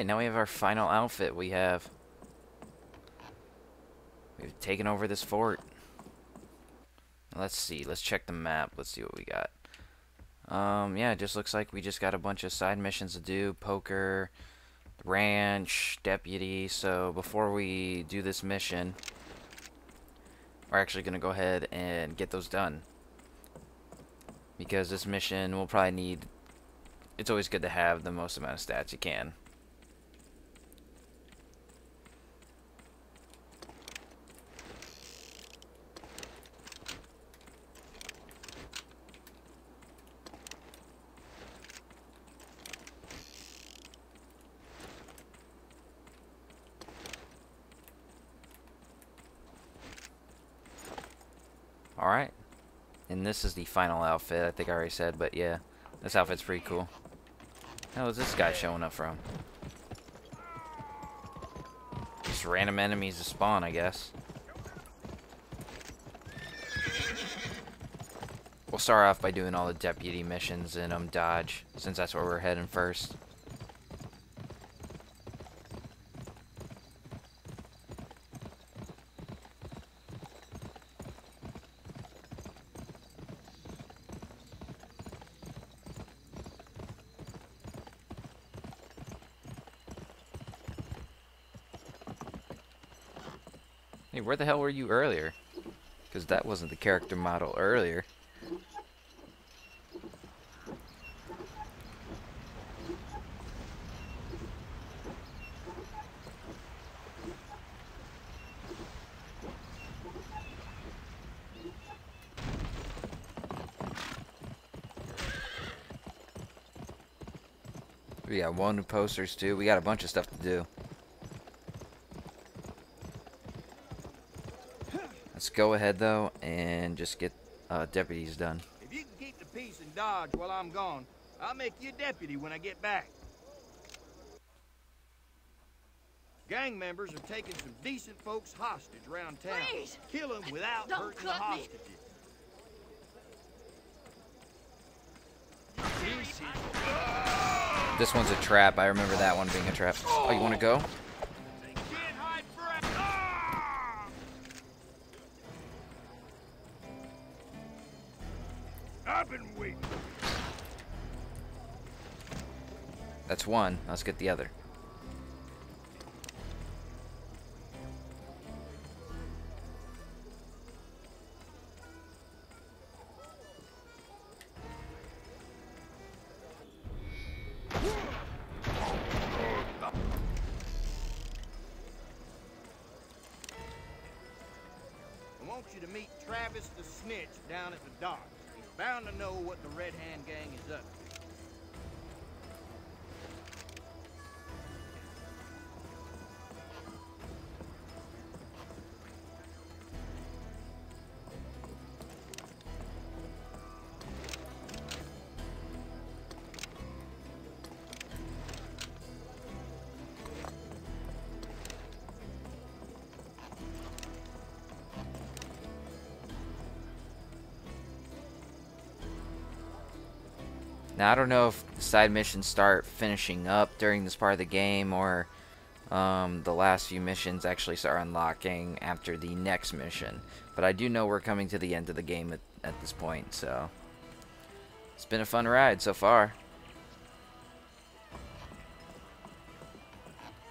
Alright, now we have our final outfit. We have... We've taken over this fort. Let's see. Let's check the map. Let's see what we got. Um, yeah, it just looks like we just got a bunch of side missions to do. Poker, ranch, deputy. So before we do this mission, we're actually going to go ahead and get those done. Because this mission will probably need... It's always good to have the most amount of stats you can. Alright. And this is the final outfit, I think I already said, but yeah. This outfit's pretty cool. How is this guy showing up from? Just random enemies to spawn, I guess. We'll start off by doing all the deputy missions in um, Dodge, since that's where we're heading first. Where the hell were you earlier? Because that wasn't the character model earlier. We got one posters too. We got a bunch of stuff to do. Let's go ahead though and just get uh, deputies done. If you can keep the peace and dodge while I'm gone, I'll make you deputy when I get back. Gang members are taking some decent folks hostage around town. Please! Kill them without Don't hurting the cut me. hostages. This This one's a trap. I remember that one being a trap. Oh, you want to go? That's one. Let's get the other. Now, I don't know if the side missions start finishing up during this part of the game or um, the last few missions actually start unlocking after the next mission. But I do know we're coming to the end of the game at, at this point, so it's been a fun ride so far.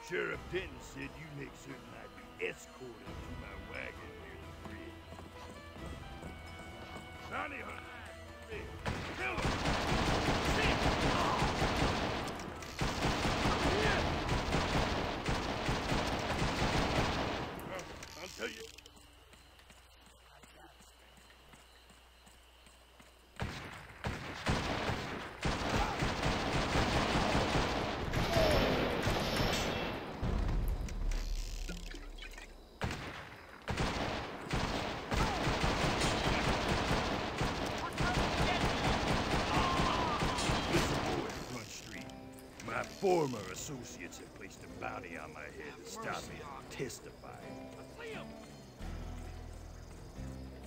Sheriff Denton said you make certain I be escorted to my wagon near the bridge. former associates have placed a bounty on my head to stop me from testifying.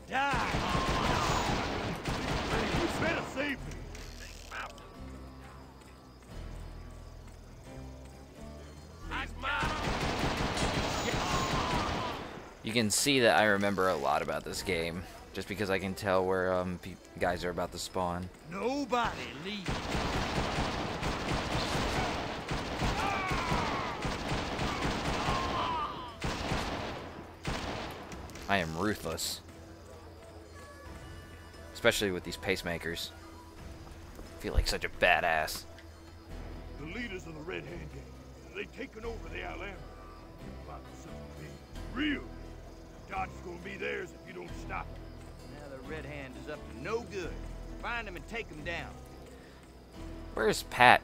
Die! You better save me! You can see that I remember a lot about this game, just because I can tell where um, guys are about to spawn. Nobody leave. I am ruthless. Especially with these peacemakers. I feel like such a badass. The leaders of the Red Hand Gang, they've taken over the Alhambra. About something big. Real. Dodge is gonna be theirs if you don't stop them. Now the Red Hand is up to no good. Find him and take him down. Where's Pat?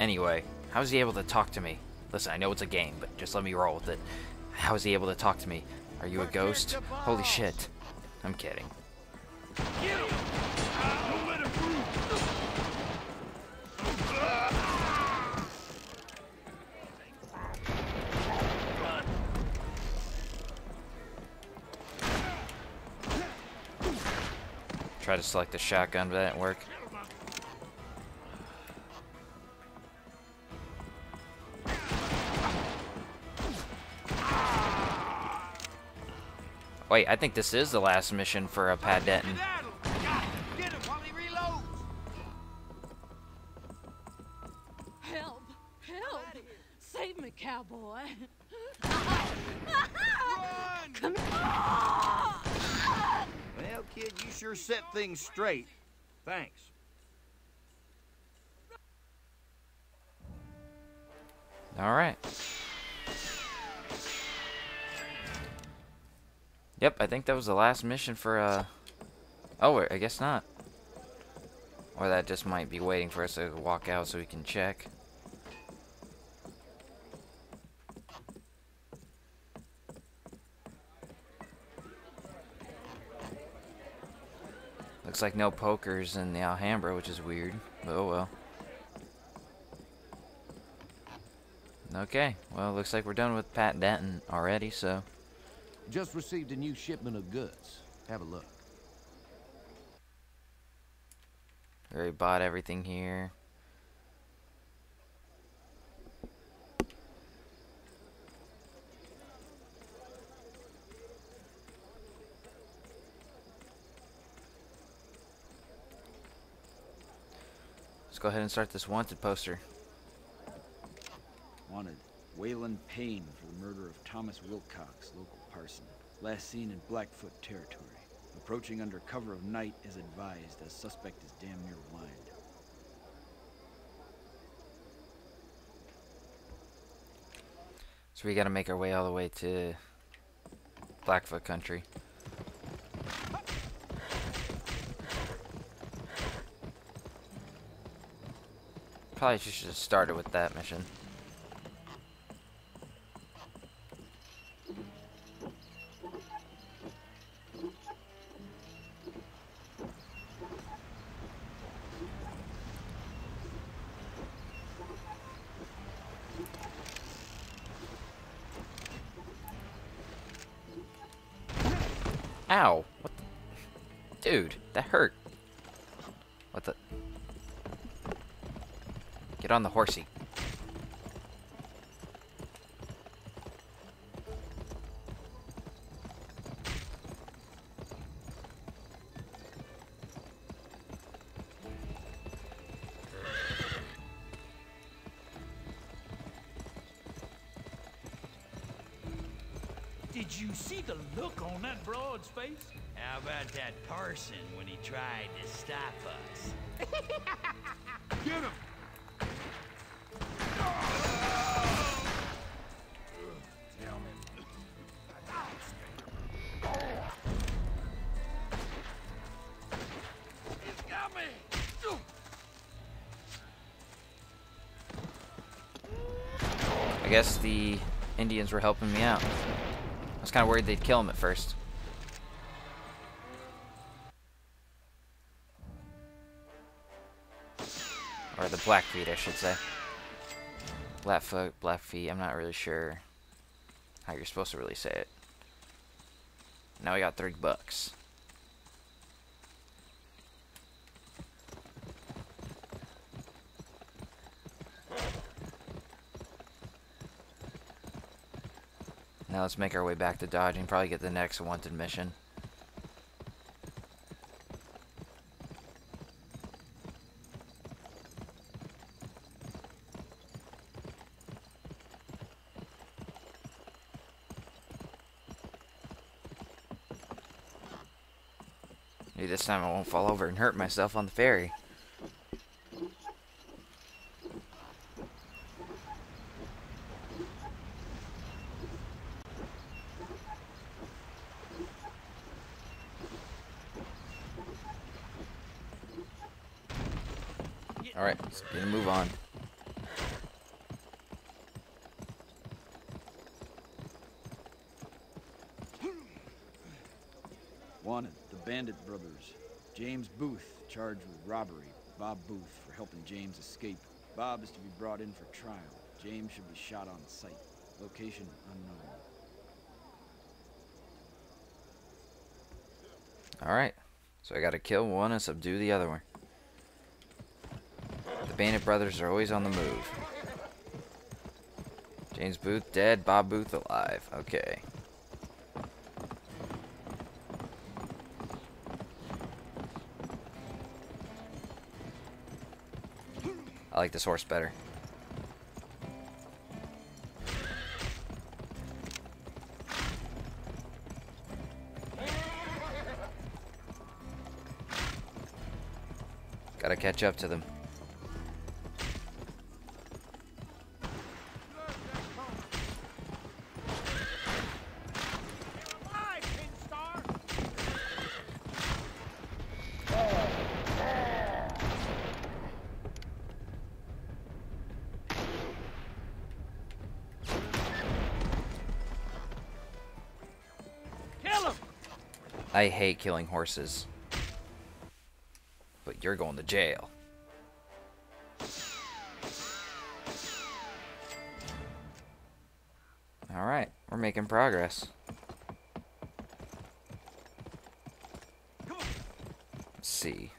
Anyway, how is he able to talk to me? Listen, I know it's a game, but just let me roll with it. How is he able to talk to me? Are you a ghost? Holy shit. I'm kidding. Try to select the shotgun, but that didn't work. Wait, I think this is the last mission for uh, Pat Denton. Get him while he reloads. Help! Help! Save me, cowboy! Run! Come Well, kid, you sure set things straight. Thanks. Alright. Yep, I think that was the last mission for, uh... Oh, I guess not. Or that just might be waiting for us to walk out so we can check. Looks like no pokers in the Alhambra, which is weird. But oh well. Okay, well, looks like we're done with Pat Denton already, so... Just received a new shipment of goods. Have a look. Already bought everything here. Let's go ahead and start this wanted poster. Wanted, Wayland Payne murder of Thomas Wilcox, local parson. Last seen in Blackfoot territory. Approaching under cover of night is advised, as suspect is damn near blind. So we gotta make our way all the way to Blackfoot country. Probably should have started with that mission. Ow! What the? Dude, that hurt. What the? Get on the horsey. See the look on that broad's face? How about that parson when he tried to stop us? Get him! He's got me! I guess the Indians were helping me out. I was kind of worried they'd kill him at first. Or the Blackfeet, I should say. Blackfoot, Blackfeet, I'm not really sure how you're supposed to really say it. Now we got 30 bucks. Now let's make our way back to Dodge and probably get the next wanted mission. Maybe this time I won't fall over and hurt myself on the ferry. Alright, let's get a move on. Wanted, the Bandit brothers. James Booth, charged with robbery. Bob Booth for helping James escape. Bob is to be brought in for trial. James should be shot on sight. Location unknown. Alright, so I gotta kill one and subdue the other one. Bandit brothers are always on the move. James Booth dead, Bob Booth alive. Okay. I like this horse better. Gotta catch up to them. I hate killing horses. But you're going to jail. Alright, we're making progress. Let's see.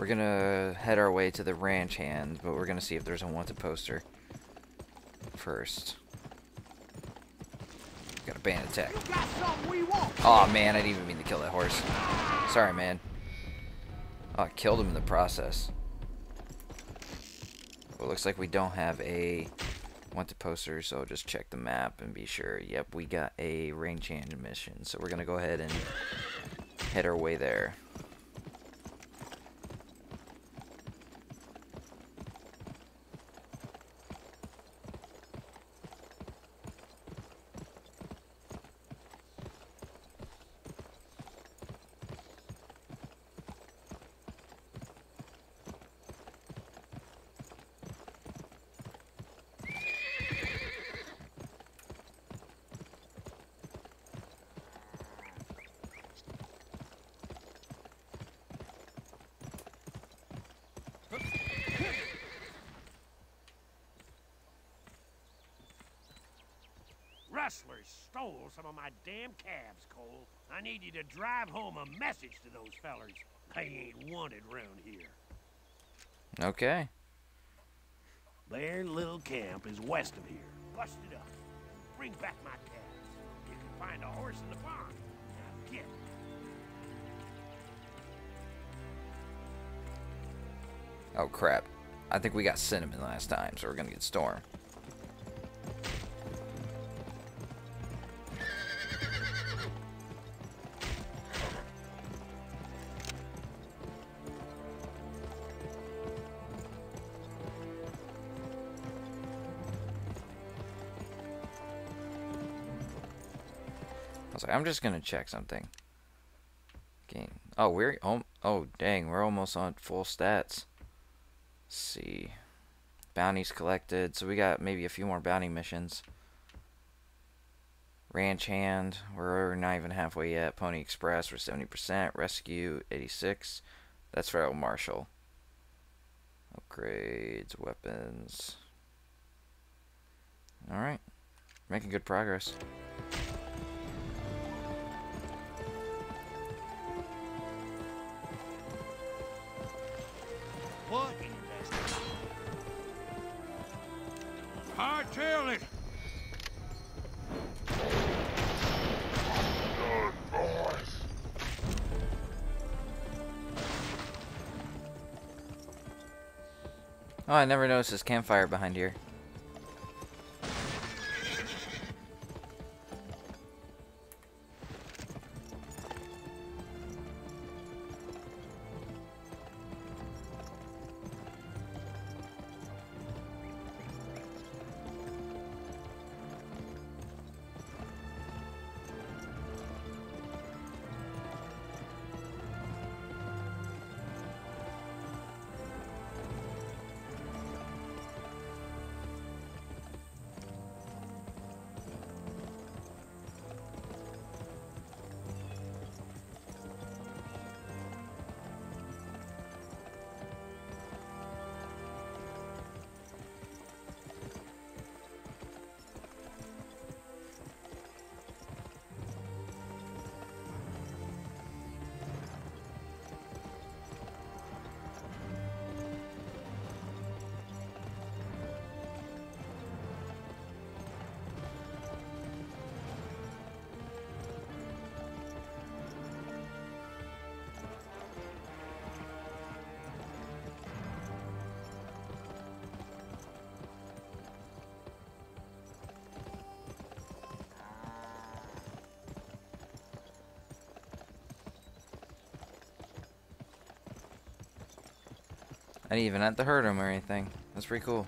We're gonna head our way to the ranch hand, but we're gonna see if there's a wanted poster first. Got a band attack. Oh man, I didn't even mean to kill that horse. Sorry, man. Oh, I killed him in the process. Well, looks like we don't have a wanted poster, so just check the map and be sure. Yep, we got a ranch hand mission, so we're gonna go ahead and head our way there. Rustlers stole some of my damn calves, Cole. I need you to drive home a message to those fellers. They ain't wanted round here. Okay. Their little camp is west of here. Bust it up. Bring back my calves. You can find a horse in the barn. Now get. it. Oh crap. I think we got cinnamon last time, so we're gonna get storm. I'm just gonna check something. Game. Oh, we're oh, oh dang, we're almost on full stats. Let's see. Bounties collected. So we got maybe a few more bounty missions. Ranch hand, we're not even halfway yet. Pony Express, we're 70%. Rescue, 86. That's Federal Marshal. Upgrades, weapons. Alright. Making good progress. What? Hightail it! Oh, I never noticed this campfire behind here. I didn't even have to hurt him or anything. That's pretty cool.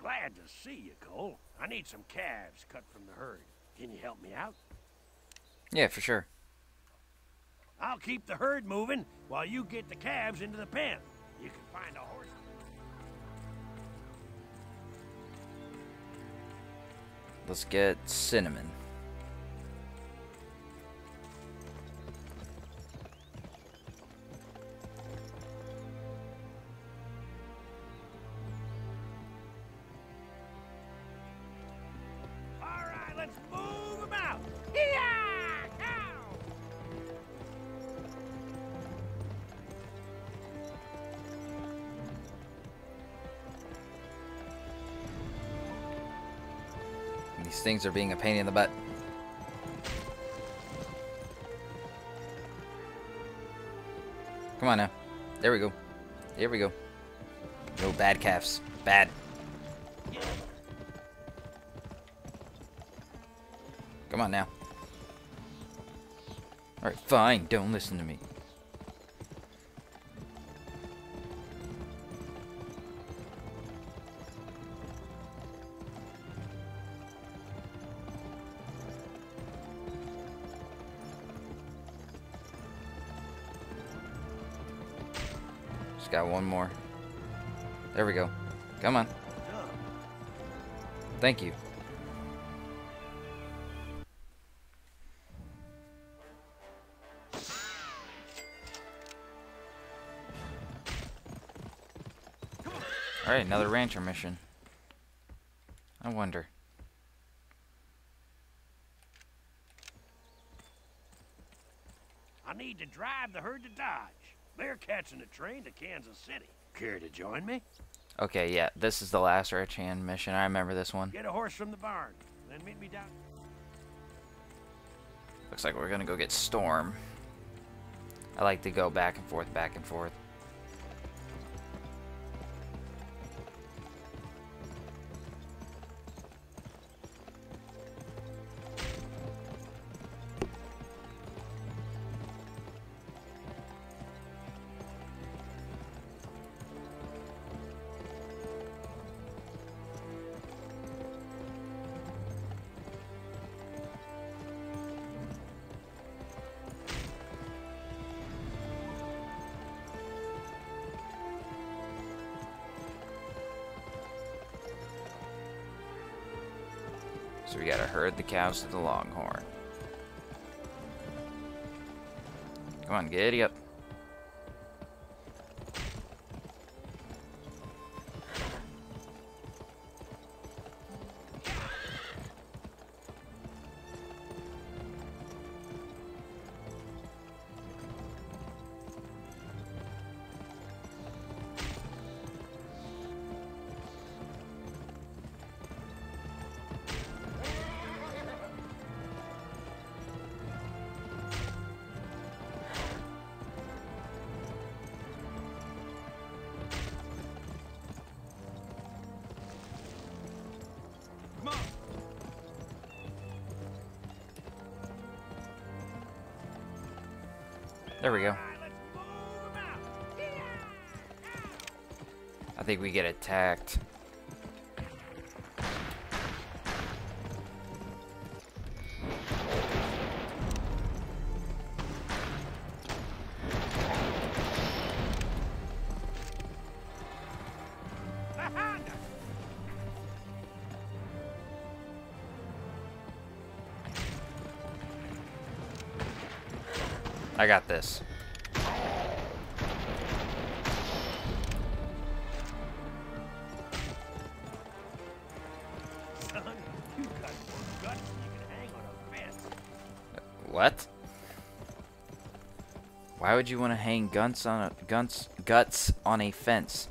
Glad to see you, Cole. I need some calves cut from the herd. Can you help me out? Yeah, for sure. I'll keep the herd moving while you get the calves into the pen. You can find a horse. Let's get cinnamon. Things are being a pain in the butt. Come on now. There we go. Here we go. No bad calves. Bad. Come on now. Alright, fine. Don't listen to me. Got one more. There we go. Come on. Thank you. Alright, another rancher mission. I wonder. I need to drive the herd to Dodge. They're catching a train to Kansas City. Care to join me? Okay, yeah, this is the last ranch hand mission. I remember this one. Get a horse from the barn, then meet me down. Looks like we're gonna go get Storm. I like to go back and forth, back and forth. cows to the Longhorn. Come on, giddy up. Think we get attacked. I got this. Why would you want to hang guns on a guns guts on a fence?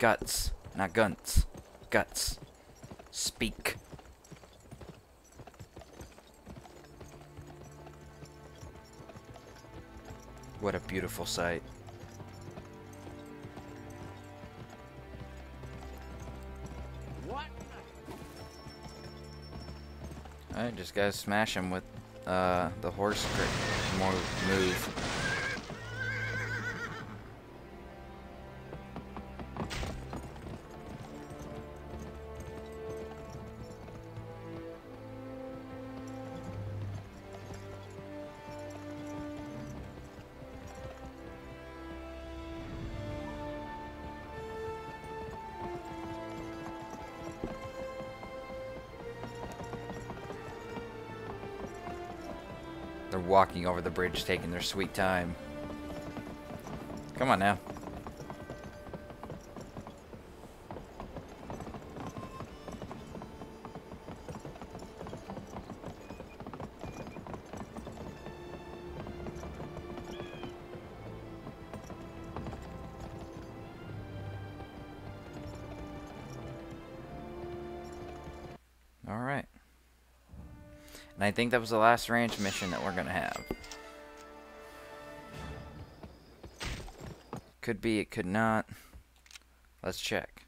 Guts, not guns. Guts. Speak. What a beautiful sight. What? Alright, just gotta smash him with uh, the horse more move. Walking over the bridge, taking their sweet time. Come on now. And I think that was the last ranch mission that we're gonna have. Could be, it could not. Let's check.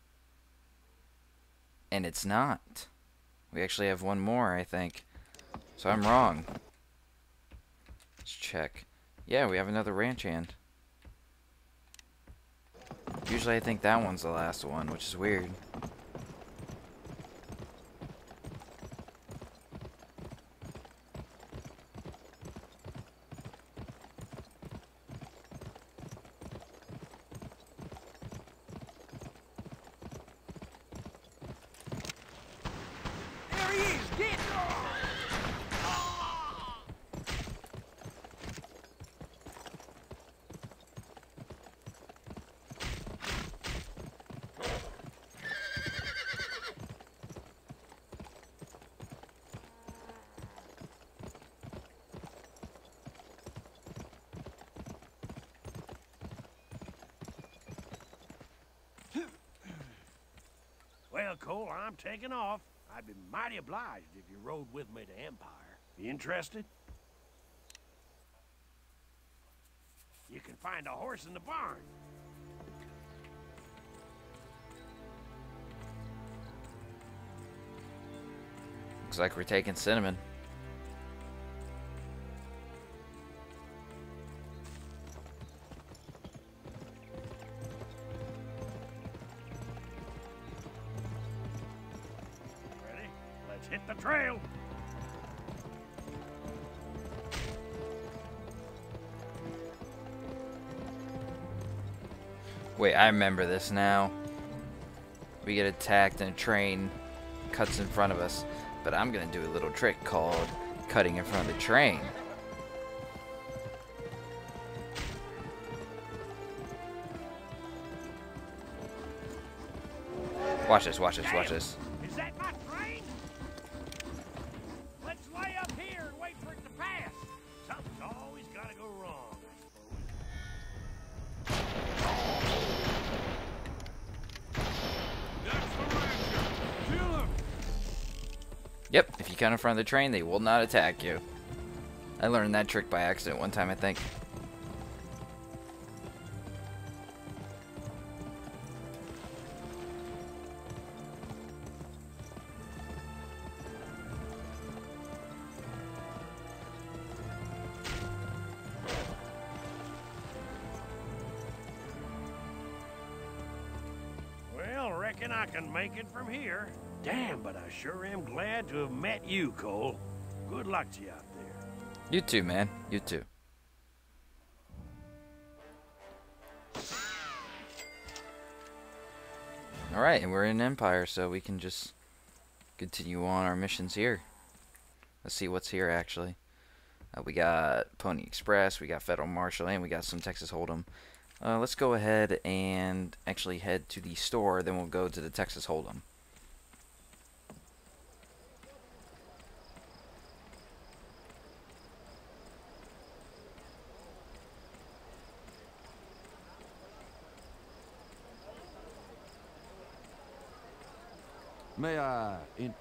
And it's not. We actually have one more, I think. So I'm wrong. Let's check. Yeah, we have another ranch hand. Usually I think that one's the last one, which is weird. There he is! Get him! Well, Cole, I'm taking off. I'd be mighty obliged if you rode with me to Empire. You interested? You can find a horse in the barn. Looks like we're taking cinnamon. remember this now. We get attacked and a train cuts in front of us. But I'm going to do a little trick called cutting in front of the train. Watch this, watch this, watch this. Come in front of the train, they will not attack you. I learned that trick by accident one time, I think. Reckon I can make it from here. Damn, but I sure am glad to have met you, Cole. Good luck to you out there. You too, man. You too. Alright, and we're in Empire, so we can just continue on our missions here. Let's see what's here, actually. Uh, we got Pony Express, we got Federal Marshal, and we got some Texas Hold'em. Uh, let's go ahead and actually head to the store, then we'll go to the Texas Hold'em. May I in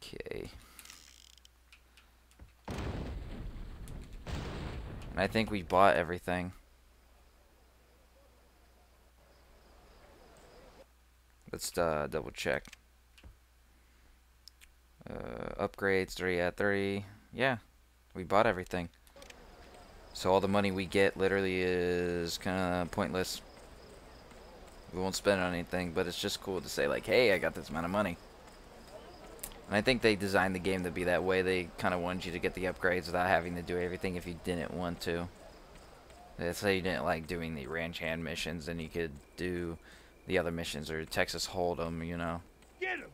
Okay. I think we bought everything. Let's uh, double check. Uh, upgrades, 3 at 30. Yeah, we bought everything. So all the money we get literally is kind of pointless. We won't spend it on anything, but it's just cool to say like, hey, I got this amount of money. And I think they designed the game to be that way. They kind of wanted you to get the upgrades without having to do everything if you didn't want to. Let's say you didn't like doing the ranch hand missions, then you could do the other missions or Texas Hold'em, you know. Get him.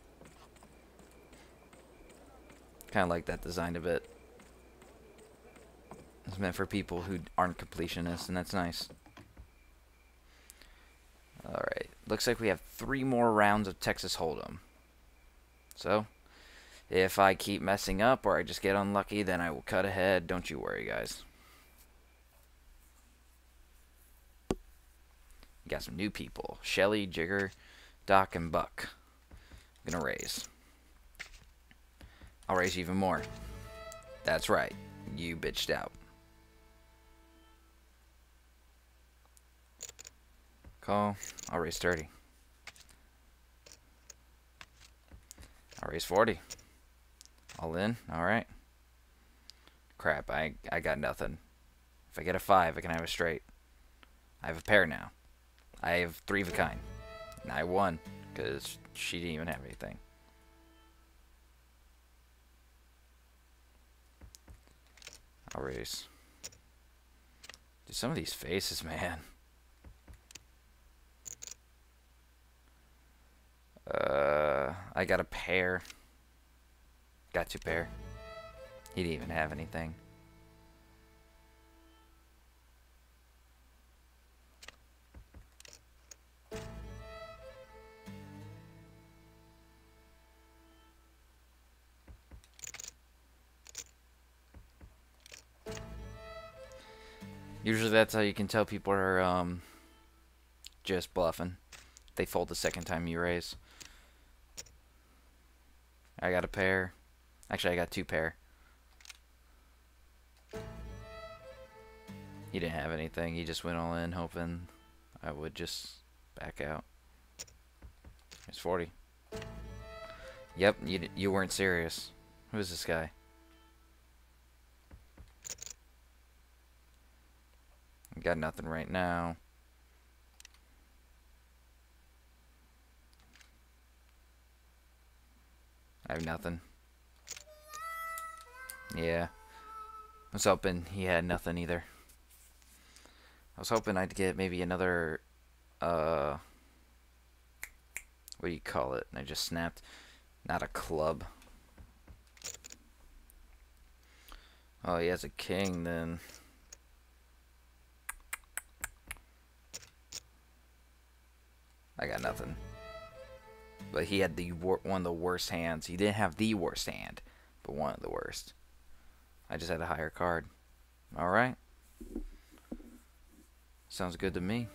Kind of like that designed a bit. It's meant for people who aren't completionists, and that's nice. Alright, looks like we have three more rounds of Texas Hold'em. So, if I keep messing up or I just get unlucky, then I will cut ahead. Don't you worry, guys. Got some new people. Shelly, Jigger, Doc, and Buck. I'm gonna raise. I'll raise even more. That's right. You bitched out. Call. I'll raise 30. I'll raise 40. All in? Alright. Crap, I, I got nothing. If I get a 5, I can have a straight. I have a pair now. I have 3 of a kind. And I won, because she didn't even have anything. I'll raise. Dude, some of these faces, man. Uh, I got a pair. Got two pair. He didn't even have anything. Usually that's how you can tell people are um, just bluffing. They fold the second time you raise. I got a pair. Actually, I got two pair. He didn't have anything. He just went all in hoping I would just back out. It's 40. Yep, you, you weren't serious. Who is this guy? Got nothing right now. I have nothing. Yeah. I was hoping he had nothing either. I was hoping I'd get maybe another, uh, what do you call it? And I just snapped. Not a club. Oh, he has a king then. I got nothing. But he had the one of the worst hands. He didn't have the worst hand, but one of the worst. I just had a higher card. Alright. Sounds good to me.